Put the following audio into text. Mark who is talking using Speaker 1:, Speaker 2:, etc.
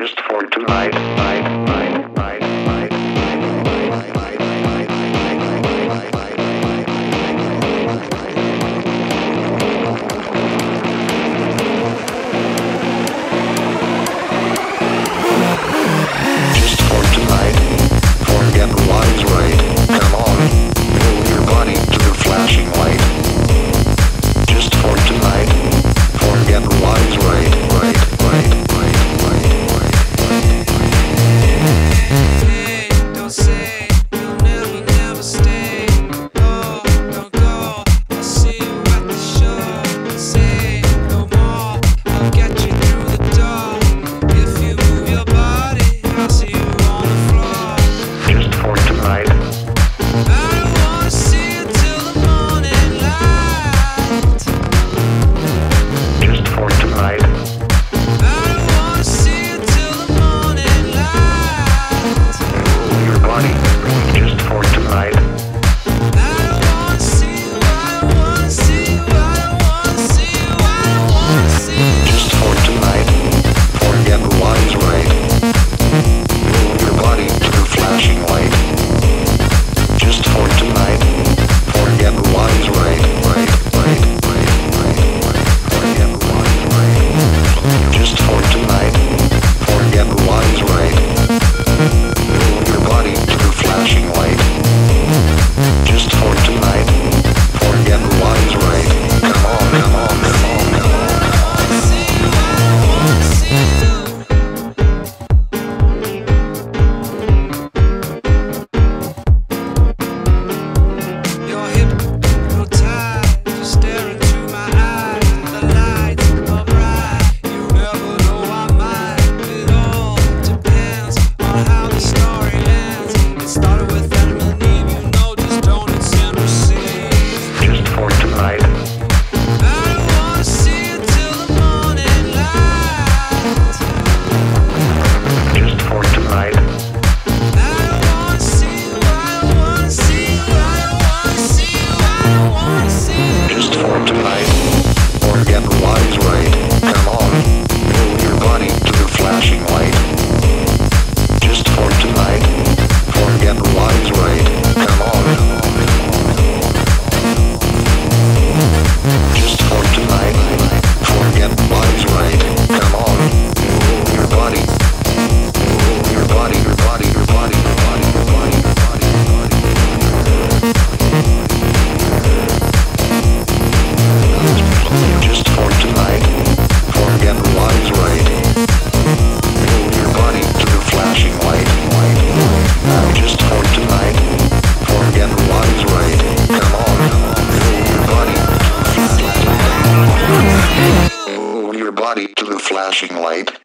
Speaker 1: just for tonight. Night, night. body to the flashing light,